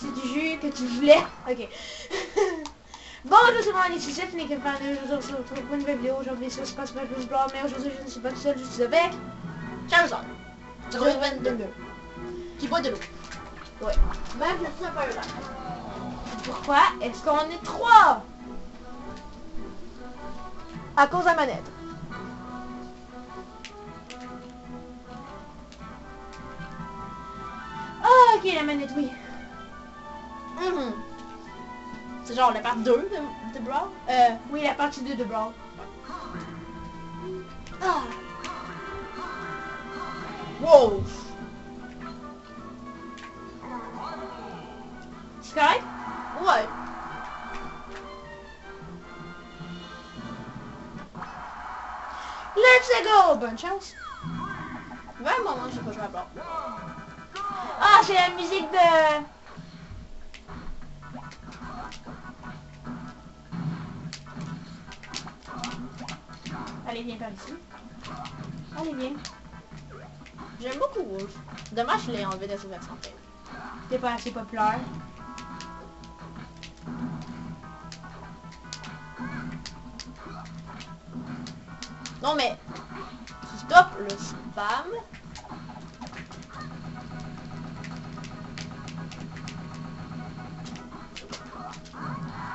C'est du jus que tu voulais? Ok. Bonjour tout le monde, ici c'est Nick Fan, aujourd'hui on se retrouve pour une nouvelle vidéo, aujourd'hui ça se passe pas plus blanc, mais aujourd'hui je ne suis pas tout seul, je suis avec Charizard. Je- 22. Qui boit de l'eau. Ouais. Même le super là. Pourquoi est-ce qu'on est trois? À cause de la manette. Ah ok la manette, oui. Mhm. C'est genre la part 2 de, de Brawl? Euh, oui la partie 2 de Brawl. Ah. Wow. C'est correct? Ouais. Let's go Bonne chance. Vraiment, moi j'ai pas joué à Brawl. Ah c'est la musique de... Allez viens par ici. Allez viens. J'aime beaucoup Wolf. Dommage je l'ai enlevé de ses versions. T'es pas assez populaire. Non mais, stop le spam.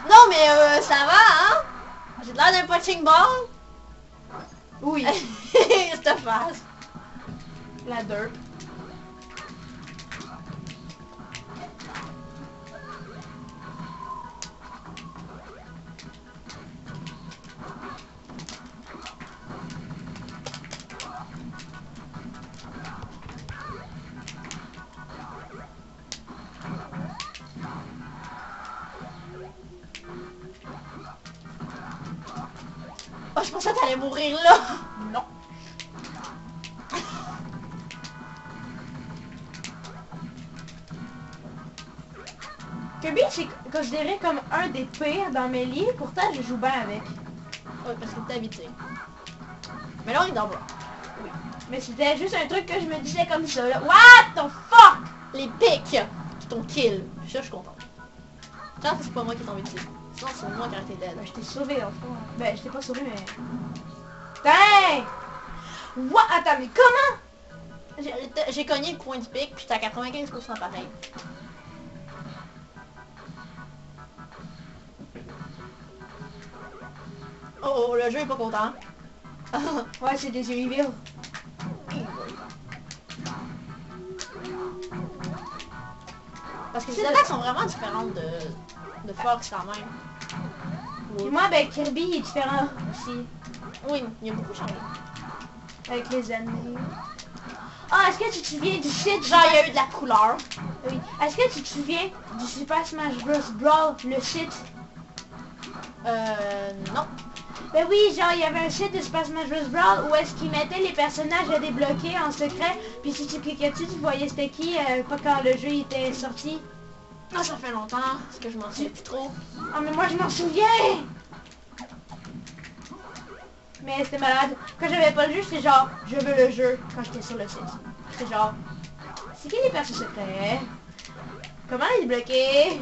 Non mais euh, ça va hein? J'ai l'air d'un punching ball Oui. Cette face. la derp. Oh je pensais que t'allais mourir là. Non. Kirby, c'est considéré comme un des pires dans mes lits, pourtant je joue bien avec. Ouais parce que t'es habitué. Mais là on est dans Brawl. Mais c'était juste un truc que je me disais comme ça. Là. What the fuck? Les pics qui t'ont kill. Ça je suis contente. Tiens c'est pas moi qui t'ai tombé dessus. Sinon c'est moi qui dead. Ben, je t'ai sauvé en fond. Ben, je t'ai pas sauvé, mais... Dang! What? Attends, mais comment? J'ai- cogné le coin du pic, puis j'étais à 95% pareil. Oh, oh, le jeu est pas content. Ouais, c'est des reveal. Parce que ces attaques sont vraiment différentes de, de Fox quand même. Moi, ben, Kirby il est différent aussi. Oui, il y a beaucoup changé. Avec les années. Ah, est-ce que tu te souviens du site? Genre, il y a eu de la couleur. Oui. Est-ce que tu te souviens du Super Smash Bros. Brawl, le site? Euh, non. Ben oui, genre, il y avait un site de Super Smash Bros. Brawl où est-ce qu'ils mettaient les personnages à débloquer en secret, puis si tu cliquais dessus, tu voyais c'était qui, euh, pas quand le jeu était sorti. Ah, ça fait longtemps, parce que je m'en souviens plus trop. Ah, mais moi, je m'en souviens! Mais c'était malade. Quand j'avais pas le jeu, c'était genre, je veux le jeu, quand j'étais sur le site. C'était genre, c'est qui les persos secrets? Comment les débloquer?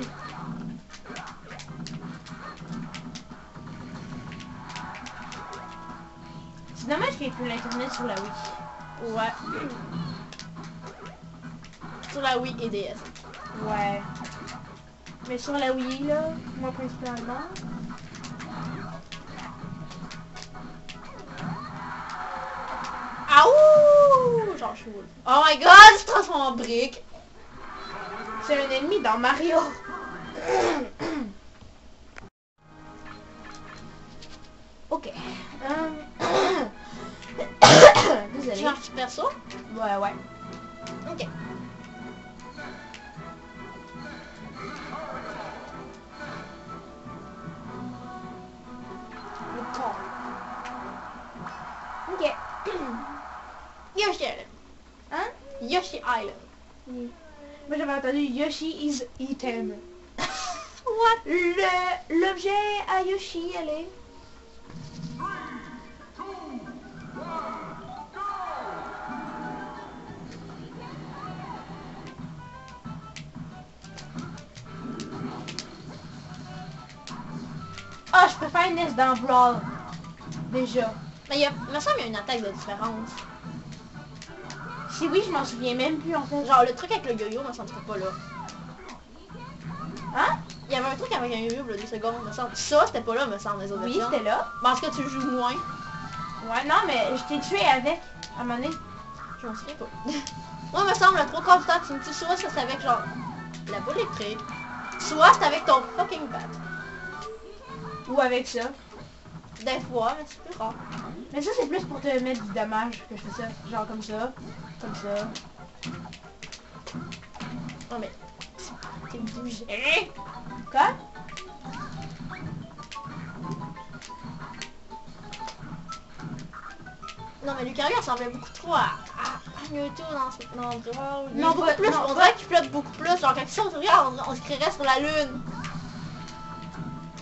C'est dommage qu'il n'y ait plus l'internet sur la Wii. Ouais. Sur la Wii et DS. Ouais. Mais sur la Wii, là, moi principalement. Aouh! Genre, je suis. Oh my god, il se transforme en brique. C'est un ennemi dans Mario. ok. Euh, Désolé. Tu perso? Ouais, ouais. Ok. Yoshi Island. Hein? Yoshi Island. Moi j'avais entendu Yoshi is eaten. What? L'objet à Yoshi, allez. Ah, oh, je préfère une S dans Brawl. Déjà. Mais y a, il me semble qu'il y a une attaque de différence. Si oui, je m'en souviens même plus en fait. Genre le truc avec le yo-yo, me semble que c'était pas là. Hein? Il y avait un truc avec un yo-yo, deux secondes, me semble. Ça, c'était pas là, me semble, les autres Oui, c'était là. Tout cas, tu joues moins. Ouais, non, mais je t'ai tué avec, à un moment donné. Je m'en souviens pas. Moi, me semble, le trois quarts du temps, tu me dis soit ça c'est avec genre la boule électrique, soit c'est avec ton fucking bat. Ou avec ça. Des fois, mais c'est plus rare. Mais ça, c'est plus pour te mettre du dommage que je fais ça. Genre comme ça. Comme ça. Non mais, t'es bougé. Quoi? Non mais Lucario ressemblait beaucoup trop à, Mewtwo dans ce dans Brawl. Il est Non, beaucoup plus, on dirait qu'il flotte beaucoup plus. Genre quand il on, on se créerait sur la lune.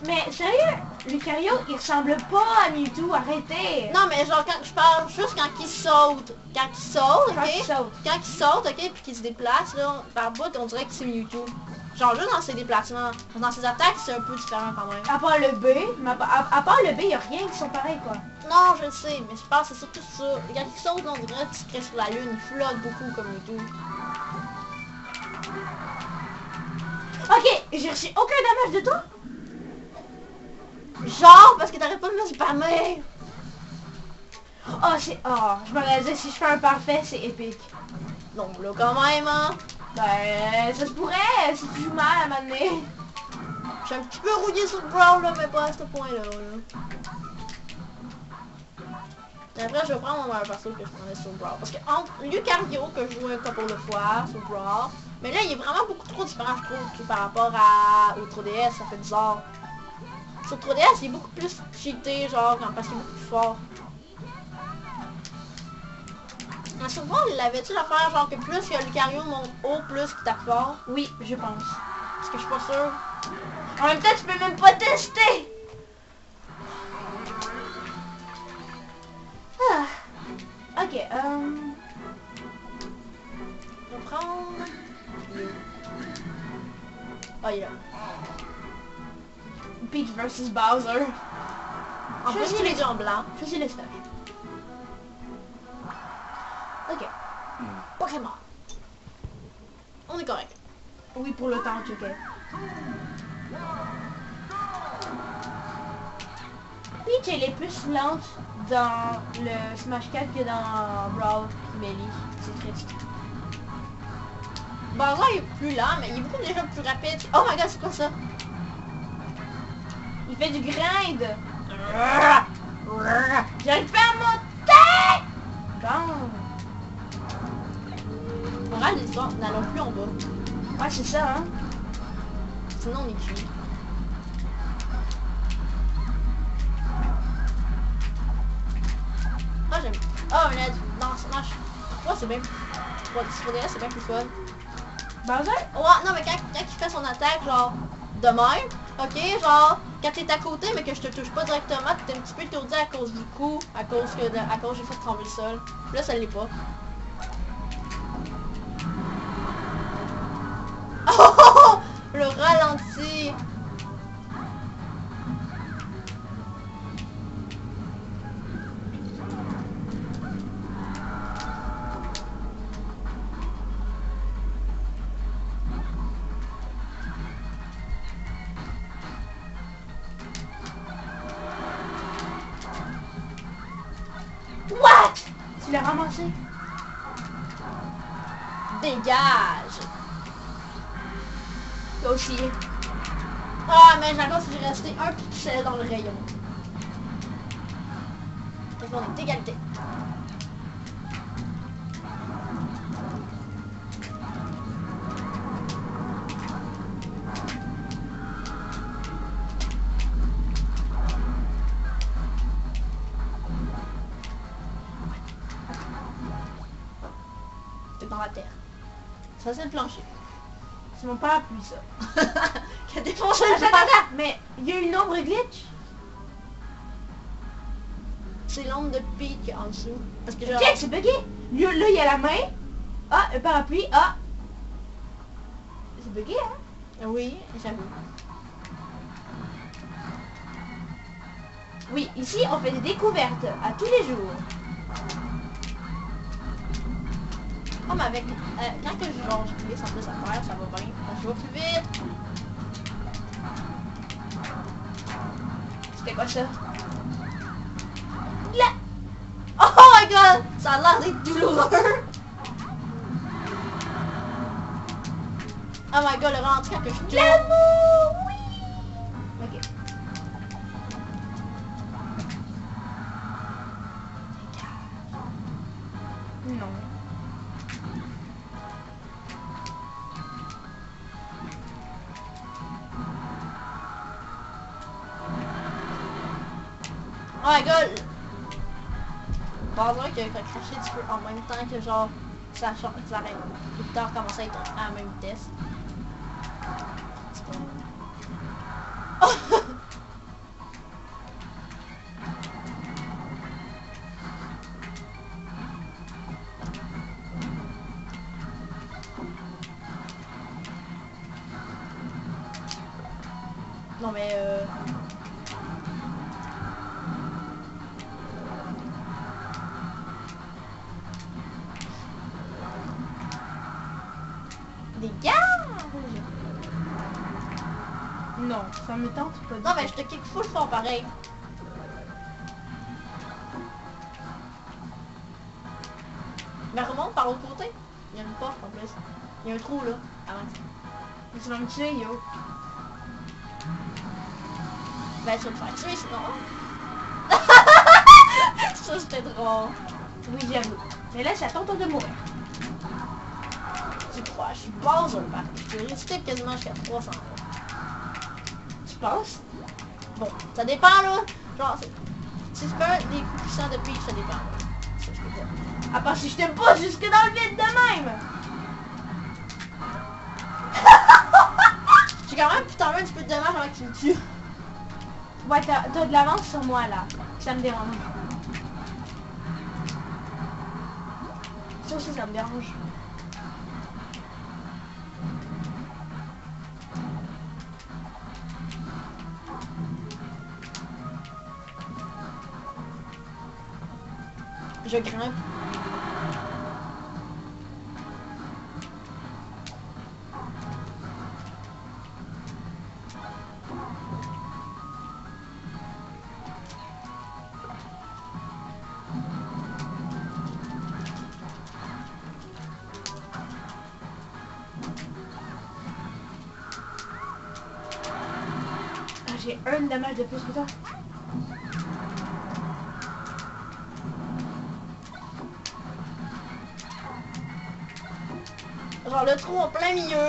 Mais sérieux, Lucario, il ressemble pas à Mewtwo, arrêtez! Non mais genre quand je parle juste quand il saute. Quand il saute, Quand il ok? saute. Quand il saute, ok, puis qu'il se déplace, là, par bout, on dirait que c'est Mewtwo. Genre juste dans ses déplacements. Dans ses attaques, c'est un peu différent quand même. À part le B, mais à, à- à part le B, y a rien qui sont pareils quoi. Non, je le sais, mais je pense que c'est surtout ça. Quand il saute, on dirait qu'il se crée sur la lune. Il flotte beaucoup comme Mewtwo. Ok, j'ai reçu aucun dommage de toi? Genre parce que t'arrêtes pas de me spammer. Oh, c'est... Oh, je m'aurais dit, si je fais un parfait, c'est épique. Donc là quand même, hein. Ben, ça se pourrait, si tu joues mal à donné. Je suis un petit peu rouillé sur le Brawl là, mais pas à ce point-là. Là. Après, je vais prendre mon meilleur perso que je prenais sur Brawl. Parce que entre Lucario, que je jouais un couple de fois sur Brawl, mais là, il est vraiment beaucoup trop différent, je trouve, que par rapport à, au 3DS, ça fait bizarre. Sur 3DS, il est beaucoup plus cheaté, genre, parce qu'il est beaucoup plus fort. Mais sur Brawl, il avait-tu l'affaire, genre, que plus que Lucario monte haut, plus qu'il tape fort? Oui, je pense. Parce que je suis pas sûre. En même temps, tu peux même pas tester! Ah. Ok, euh... Je vais prendre... Ah, il est là. Peach versus Bowser. En plus, Choisis il les- déjà en blanc. Choisis le stage. Ok. Pokémon. On est correct. Oui, pour le temps, ok. Peach, elle est plus lente dans le Smash 4 que dans Brawl Melee. C'est triste. Bowser est plus lent, mais il est beaucoup déjà plus rapide. Oh my god, c'est quoi ça? Il fait du grind. J'arrive pas à monter Bon. Morale de l'histoire, n'allons plus en bas. Ouais, c'est ça, hein. Sinon, on est cuit. Ah, j'aime. Oh, mais là, dans Smash. Oh, c'est bien. DS, c'est bien plus fun. Bowser? Ouais, non, mais quand, quand il fait son attaque, genre, de même, ok, genre, quand t'es à côté, mais que je te touche pas directement, t'es un petit peu étourdi à cause du coup, à cause que, à cause j'ai fait trembler le sol. Là, ça l'est pas. Ça c'est le plancher. C'est mon parapluie, ça. Qui a défoncé le parapluie. mais il y a eu l'ombre glitch? C'est l'ombre de pique en dessous. Parce que genre... C'est bugué. Là, il y a la main. Ah, un parapluie. Ah. C'est bugué, hein? Oui, j'avoue. Oui, ici, on fait des découvertes à tous les jours. Mais avec... euh, quand que je je glisse en plus à faire, ça va bien. Je vais plus vite. C'était quoi ça? Là. Oh my god! Ça a l'air d'être douloureux! Oh my god, le ralenti quand que je. L'amour, même temps que genre, ça ça arrête. Le temps commence à être à la même vitesse. Ça me tente pas. Non mais je te kick full fort pareil. Mais remonte par l'autre côté. Il y a une porte en plus. Il y a un trou là. Avant. Mais Tu vas me tuer, yo. Ben tu vas te faire tuer sinon. Ça c'était drôle. Oui, j'avoue. Mais là, ça tente de mourir. Tu crois, je suis buzzer par Je vais résister quasiment jusqu'à 300 Tu penses? Bon, ça dépend là. Genre, c'est- si tu fais des coups puissants de Peach, ça dépend. Pas. À part si je te pousse jusque dans le vide de même. J'ai quand même putain un petit peu de dommage avant qu'il me tue. Ouais, t'as de l'avance sur moi, là. Ça me dérange. Ça aussi, ça me dérange. Je grimpe.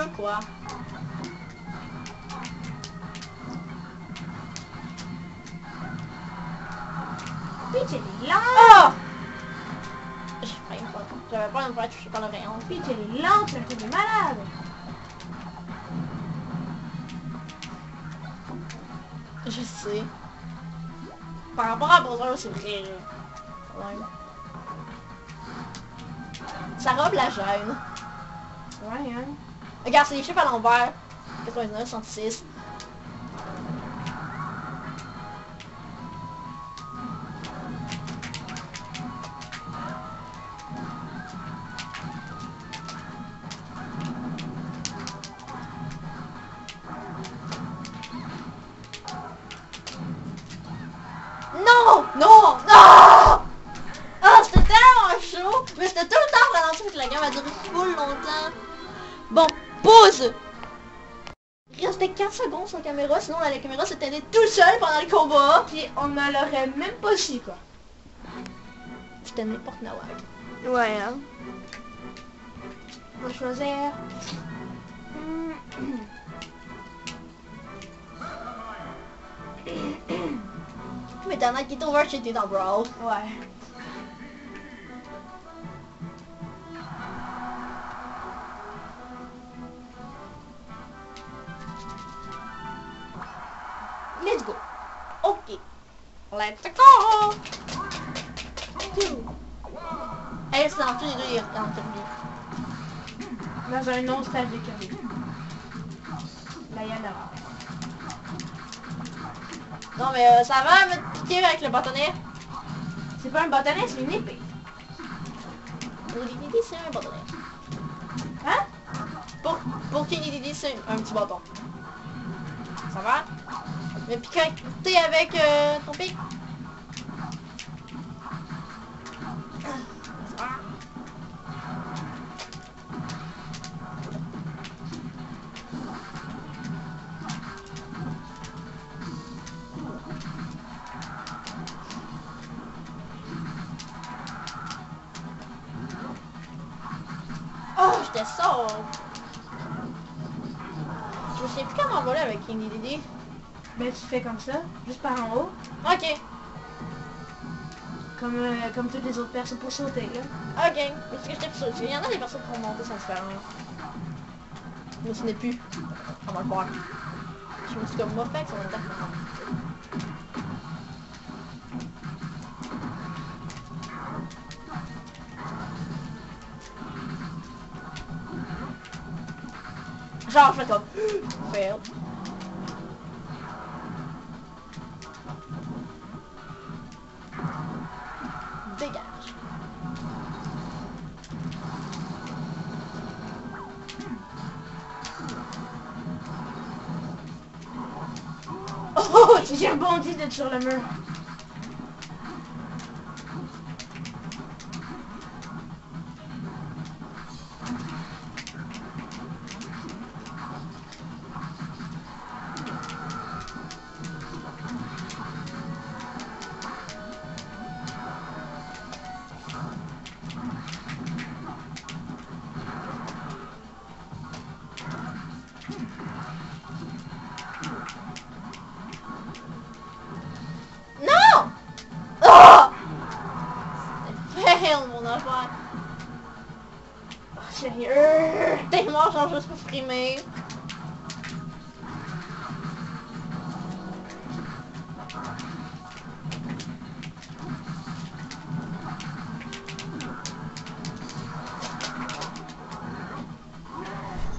Milieu, quoi. Peach, elle est lente. Ah! J'ai failli me faire- J'avais pas de me faire toucher par le rayon. Peach, elle est lente, elle est malade. Je sais. Par rapport à Bowser, c'est vrai. là. Ouais. Sa robe la gêne. Ouais, hein. Regarde, c'est les chiffres à l'envers. 99, 106. On ne l'aurait même pas su, quoi. C'était n'importe Noël. Ouais, hein. On va choisir... Hmm. Mais t'as un qui over, j'étais dans Brawl. Ouais. Let's go. Hey, c'est dans tous les deux, il est en Kirby. Dans un autre stage de Kirby. Là, il y en a. Non mais euh, ça va me piquer avec le bâtonnet? C'est pas un bâtonnet, c'est une épée. Pour Didi, c'est un bâtonnet. Hein? Pour, pour Didi, c'est un petit bâton. Ça va? Mais piquer avec euh, ton pic? Je me souviens plus comment voler avec King Didi. Ben tu fais comme ça, juste par en haut, Ok, comme, euh, comme toutes les autres personnes pour sauter là. ok. Parce que j'étais sûr. Il y en a des personnes vont monter sans se faire rien. Mais ce n'est plus. On va le voir. Je me suis comme moi fait que ça va me Genre, je fais comme... Fail. Dégage. Oh, j'ai rebondi d'être sur le mur. Frimer.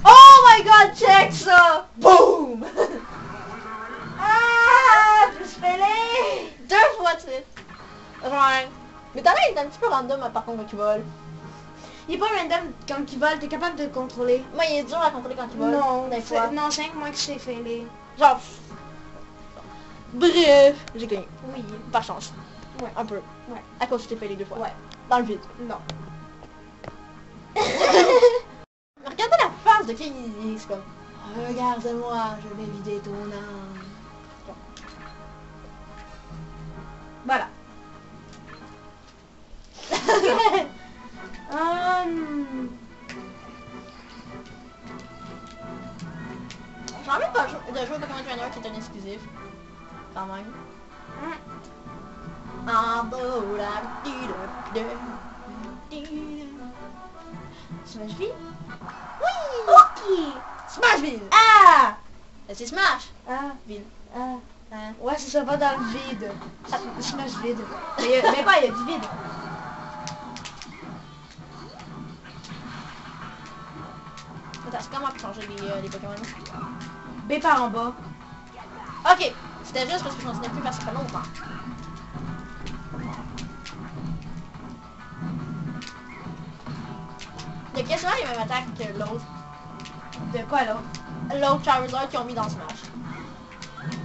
Oh my god, check ça! Boom! Ah, je suis fêlé! Deux fois de suite. Mais t'as l'air un petit peu random, par contre, quand tu voles. Il est pas random quand il vole, t'es capable de le contrôler. Moi, il est dur à contrôler quand tu voles. Non, des fois. non, c'est moi je t'ai fêlé. Genre... Bref, j'ai gagné. Oui. Par chance. Ouais. Un peu. Ouais. À cause que fait les deux fois. Ouais. Dans le vide. Non. Regardez la face de Kenny, c'est comme... Regarde-moi, je vais vider ton âme. Voilà. Hum, J'ai envie de, de jouer au Pokémon Trainer qui est un exclusif. Quand même. En beau la du- du- du- Smashville? Oui! Ok! Smashville! Ah! Euh, C'est Smash! Ah, Ville. ah. Hein? Ouais, c'est ça, va dans le vide. Ah, Smash vide. Mais, mais pas, il y a du vide. C'est comment changer les, euh, les Pokémon? B par en bas. Ok, c'était juste parce que je m'en souvenais plus parce que ça fait longtemps. Les mêmes que l'autre? De quoi l'autre? L'autre Charizard qu'ils ont mis dans Smash.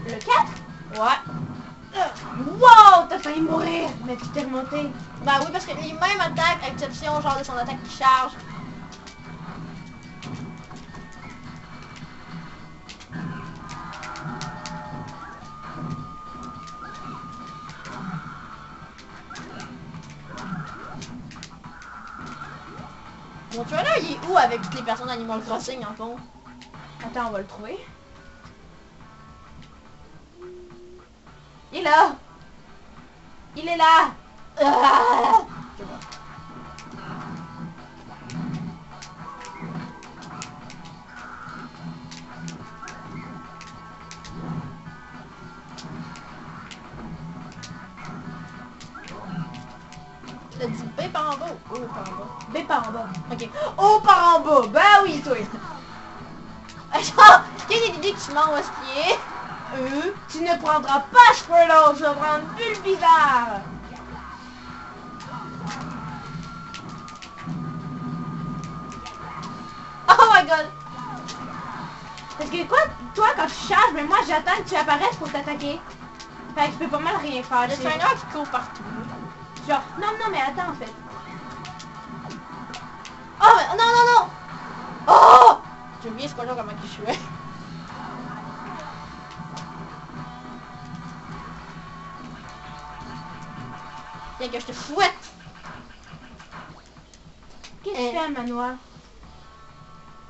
Le 4? Ouais. Wow! T'as failli mourir! Mais tu t'es remonté. Bah oui, parce que les mêmes attaques, à exception genre de son attaque qui charge. Personnes d'Animal Crossing en fond? Attends, on va le trouver. Il est là! Il est là! Ah! Toi! Genre, qu'il y a des idées qui se demandent où est-ce qu'il est? Euh, tu ne prendras pas Squirtle, tu vas prendre Bulbizarre. Oh my god. Parce que quoi, toi quand tu charges, mais moi j'attends que tu apparaisses pour t'attaquer. Fait que je peux pas mal rien faire. Le trainer qui court partout. Genre, non, non, mais attends en fait. Oh, mais, non, non, non Genre comment il jouait. Tiens que je te fouette Qu'est-ce que Eh. tu fais à manoir?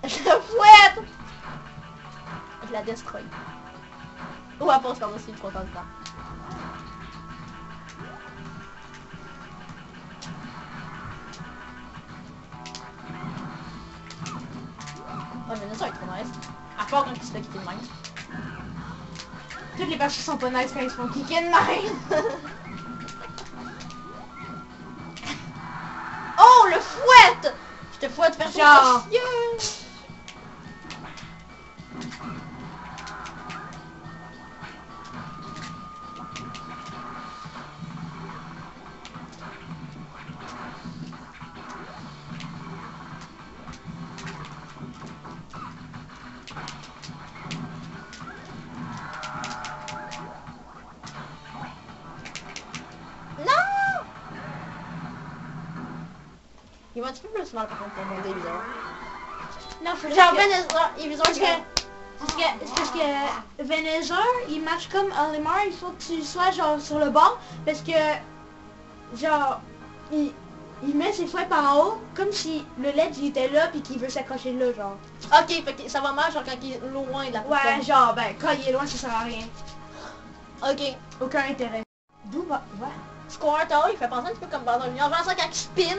Je te fouette Je la destroy. Ou à pause comme aussi, trop temps de temps. Nice. À part quand il se fait quitter le même. Toutes les personnes sont pas nice quand ils se font kicker de même. Oh le fouette Je te fouette faire Genre. Parce je que, parce que, parce que Venezuela, il marche comme Olimar, il faut que tu sois genre sur le bord, parce que, genre, il, il met ses fouettes par en haut, comme si le LED il était là, puis qu'il veut s'accrocher là, genre. Ok, fait que ça va mal genre quand il est loin de la Ouais, genre, ben, quand il est loin, ça sert à rien. Ok. Aucun intérêt. D'où va... va? Squirtle, il fait penser un petit peu comme Bowser Junior. Genre ça quand il spin,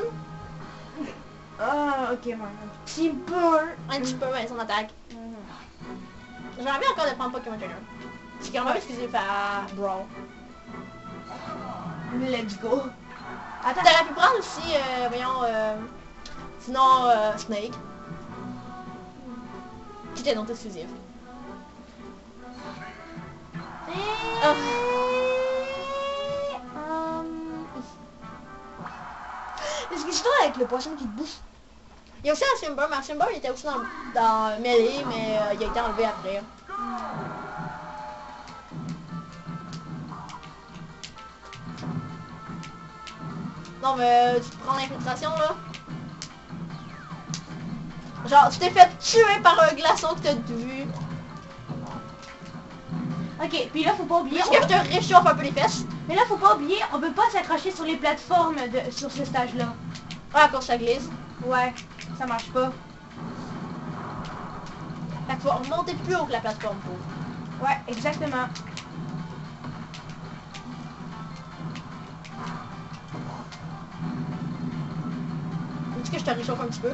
Ah, ok, ouais, un petit peu. un petit peu, ouais, son attaque. J'ai envie encore de prendre Pokémon Trainer. C'est quand même exclusif à Brawl. Let's go. Attends. T'aurais pu prendre aussi, euh, voyons, euh, sinon euh, Snake. Qui était non exclusif. Ah. Qu'est-ce qui se passe avec le poisson qui te bouffe? Il y a aussi un Simber, mais un Simber il était aussi dans, dans Melee, mais euh, il a été enlevé après. Non mais euh, tu prends l'infiltration là. Genre tu t'es fait tuer par un glaçon que t'as vu. Ok, puis là, faut pas oublier... Est-ce que je te réchauffe un peu les fesses? Mais là, faut pas oublier, on peut pas s'accrocher sur les plateformes de, sur ce stage-là. Ah quand ça glisse. Ouais, ça marche pas. Faut remonter plus haut que la plateforme pour. Ouais, exactement. Est-ce que je te réchauffe un petit peu?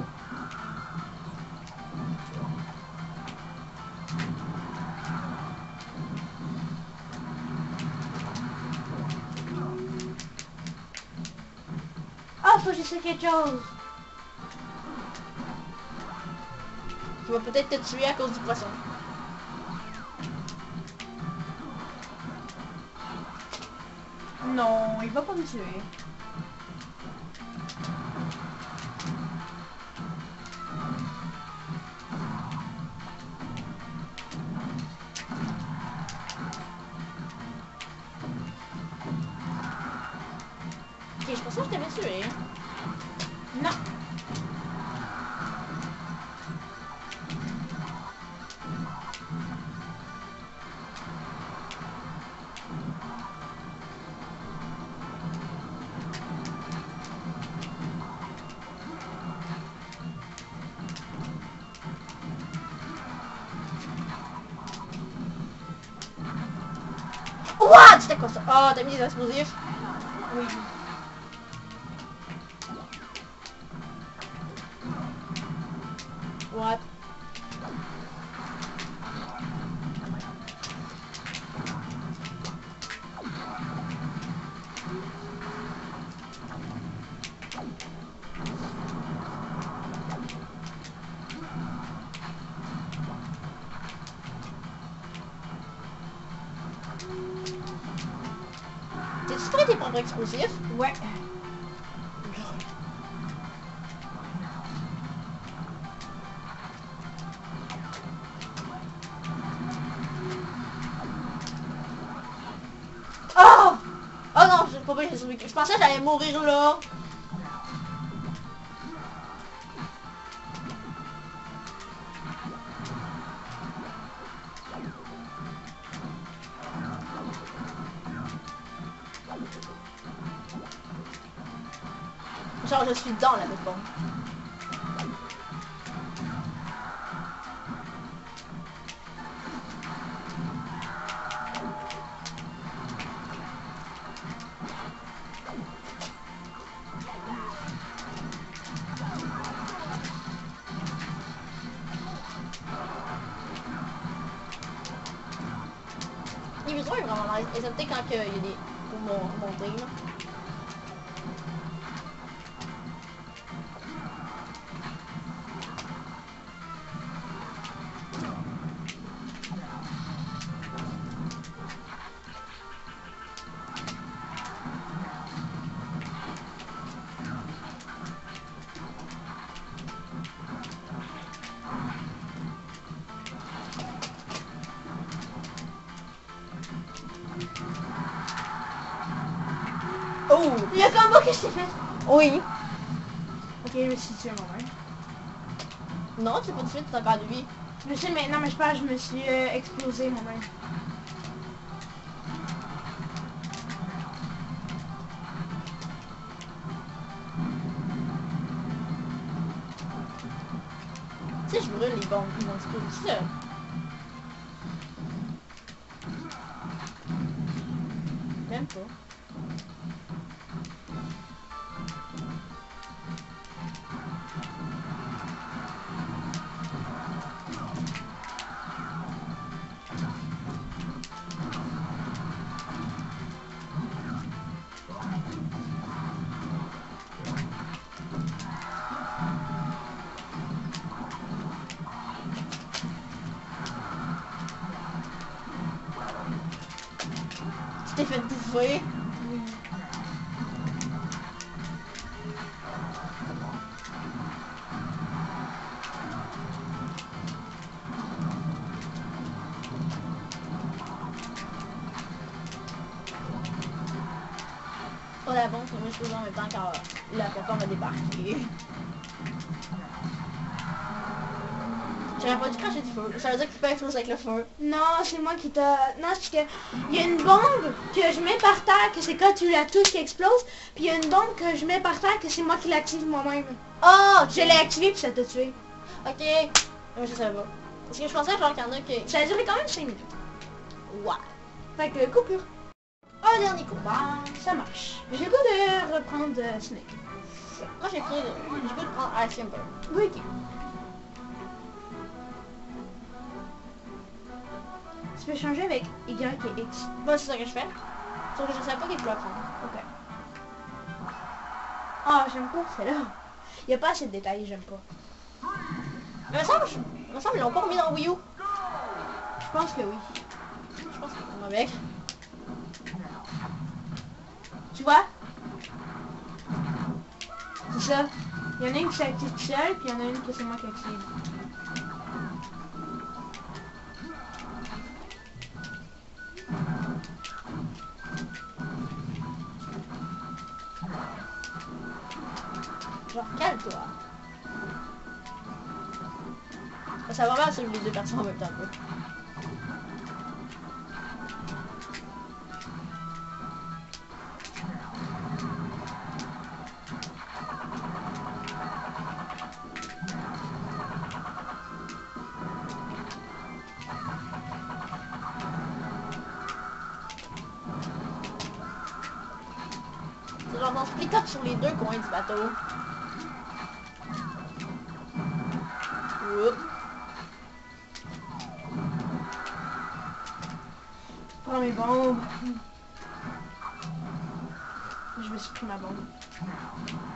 Ah, faut que j'essaie quelque chose. Vas peut-être te tuer à cause du poisson. Non, il va pas me tuer. Ok, je pensais que je t'avais tué. Non. What? C'était quoi ça? Oh, t'as J'ai. Je pensais que j'allais mourir là. Genre je suis dans la bombe. Le combo que je t'ai fait. Oui. Ok, je me suis tué moi-même. Non, tu sais pas suite, t'as encore de vie. Je sais maintenant, mais je que je me suis euh, explosé moi-même. Tu sais, je brûle les bombes, ils vont t'es Cracher du feu. Ça veut dire que tu peux exploser avec le feu. Non, c'est moi qui t'a... Non, c'est que... Il y a une bombe que je mets par terre, que c'est quand tu la touches qui explose. Puis il y a une bombe que je mets par terre, que c'est moi qui l'active moi-même. Oh! Je l'ai activée puis ça t'a tué. Ok. Moi je savais pas. Parce que je pensais genre qu'il y en a qui... Ça a duré quand même 5 minutes. Ouais. Fait que coupure. Un dernier combat. Ça marche. J'ai le goût de reprendre euh, Snake. Moi j'ai pris le... J'ai goût de prendre Ice Kimber. Oui, ok. Tu peux changer avec Y et X? C'est ça que je fais. Sauf que je savais pas qu'il pouvait prendre. Ok. Ah, j'aime pas celle-là. Il n'y a pas assez de détails, j'aime pas. Mais il me semble, il me l'ont pas remis dans Wii U. Je pense que oui. Je pense qu'ils l'ont avec. Tu vois? C'est ça. Il y en a une qui s'active tout seul, puis il y en a une que c'est moi qui active. Ça va mal sur les deux personnes en même temps. quoi. Genre split up sur les deux coins du bateau. Mes bombes. Je suis pris ma bombe.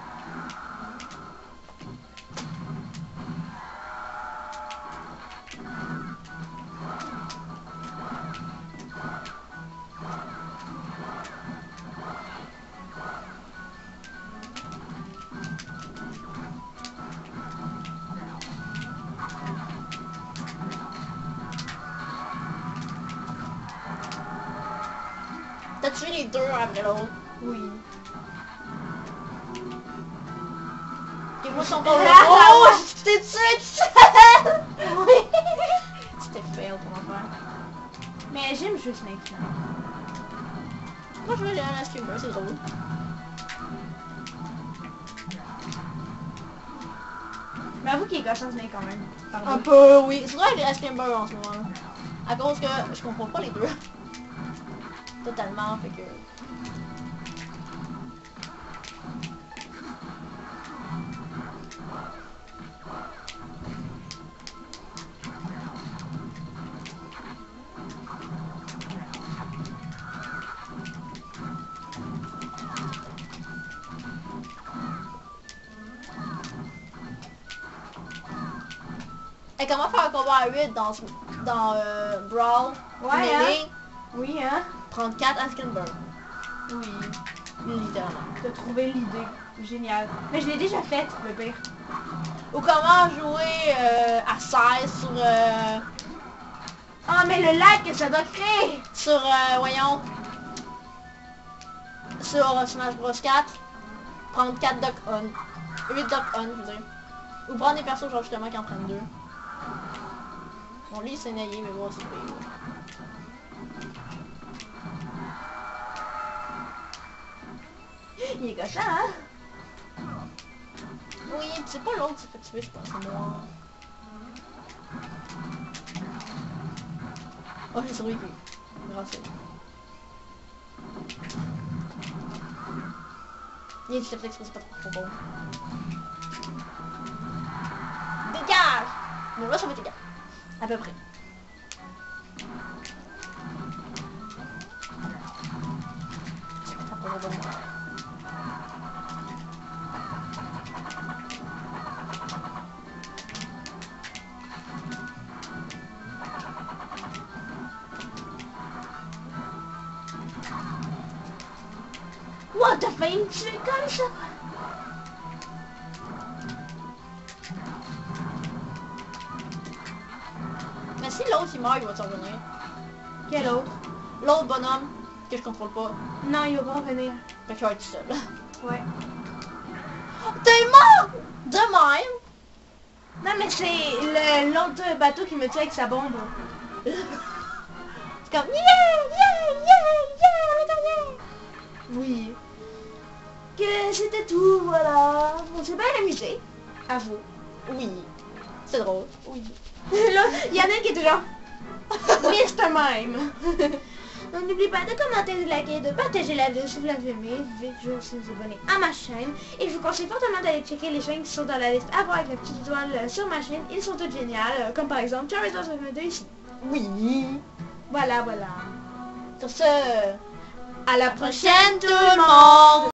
Mais j'aime jouer Snake. là. Moi, je veux aller à la streamer, c'est drôle. Mais avoue qu'il est gâchant Snake quand même. Pardon. Un peu, oui. C'est vrai que les streamer en ce moment. À cause que je comprends pas les deux. Totalement, fait que... à 8 dans, dans euh, Brawl Ouais, Melee, Oui, hein. 34 à Skinburn. Oui. Littéralement. T'as trouvé l'idée. Génial. Mais je l'ai déjà faite, le pire. Ou comment jouer euh, à 16 sur... euh, Ah, mais le lag que ça doit créer. sur, euh, voyons... Sur euh, Smash Bros 4. Prendre 4 Duck On. 8 Duck On, je veux dire. Ou prendre des persos genre justement qui en prennent 2. Bon, lui, s'est naillé, mais bon, c'est pire. Il est gâchant, hein? Oui, c'est pas l'autre qui s'est fait tuer, je pense, c'est moi. Oh, j'ai survécu. Grâce à lui. Il est fait exprès, c'est pas trop bon. Dégage Bon, là, ça va égal. À peu près. What, t'as failli me tuer si l'autre il meurt, il va te revenir. Quel autre? L'autre bonhomme, que je contrôle pas, Non, il va pas revenir. fait que je vais être tout seul. Ouais. T'es mort De même? Non, mais c'est le- l'autre bateau qui me tue avec sa bombe. C'est comme yeah, yeah, Oui. Que c'était tout, voilà. On s'est bien amusé. À vous. Oui, c'est drôle. Oui. Là, il y en a un qui est toujours... Mr. Mime. Donc n'oubliez pas de commenter, de liker, de partager la vidéo si vous l'avez aimé. Aussi vous abonner à ma chaîne. Et je vous conseille fortement d'aller checker les chaînes qui sont dans la liste à voir avec la petite étoile euh, sur ma chaîne. Ils sont toutes géniales, euh, comme par exemple Charizard 52 ici. Oui. Voilà, voilà. Sur ce, À la prochaine prochaine tout le monde